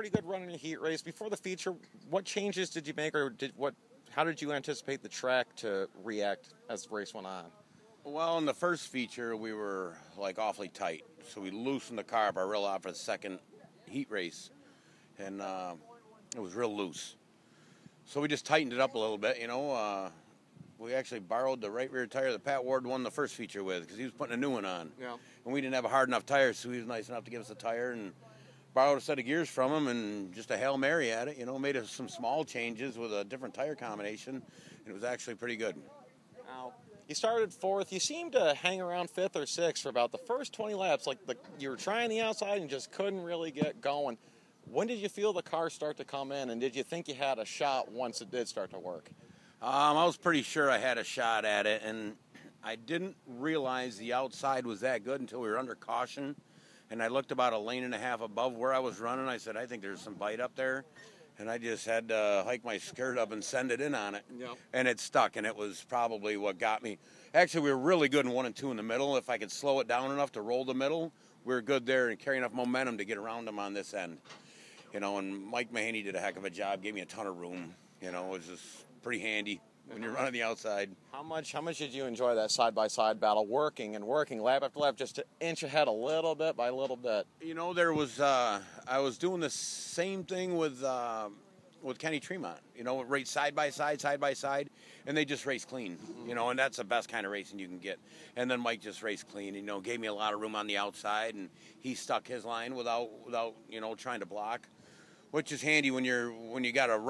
pretty good run in your heat race. Before the feature, what changes did you make, or did what? How did you anticipate the track to react as the race went on? Well, in the first feature, we were like awfully tight, so we loosened the carb a real lot for the second heat race, and uh, it was real loose. So we just tightened it up a little bit, you know. Uh, we actually borrowed the right rear tire that Pat Ward won the first feature with because he was putting a new one on. Yeah. And we didn't have a hard enough tire, so he was nice enough to give us a tire and borrowed a set of gears from him and just a Hail Mary at it, you know, made some small changes with a different tire combination, and it was actually pretty good. Now, you started fourth. You seemed to hang around fifth or sixth for about the first 20 laps. Like the, you were trying the outside and just couldn't really get going. When did you feel the car start to come in, and did you think you had a shot once it did start to work? Um, I was pretty sure I had a shot at it, and I didn't realize the outside was that good until we were under caution. And I looked about a lane and a half above where I was running. I said, I think there's some bite up there. And I just had to hike my skirt up and send it in on it. Yep. And it stuck, and it was probably what got me. Actually, we were really good in one and two in the middle. If I could slow it down enough to roll the middle, we were good there and carry enough momentum to get around them on this end. You know, and Mike Mahaney did a heck of a job, gave me a ton of room. You know, it was just pretty handy when you're running the outside. How much? How much did you enjoy that side by side battle, working and working lap after lap, just to inch ahead a little bit by little bit? You know, there was uh, I was doing the same thing with uh, with Kenny Tremont. You know, race side by side, side by side, and they just race clean. You know, and that's the best kind of racing you can get. And then Mike just raced clean. You know, gave me a lot of room on the outside, and he stuck his line without without you know trying to block, which is handy when you're when you got to run.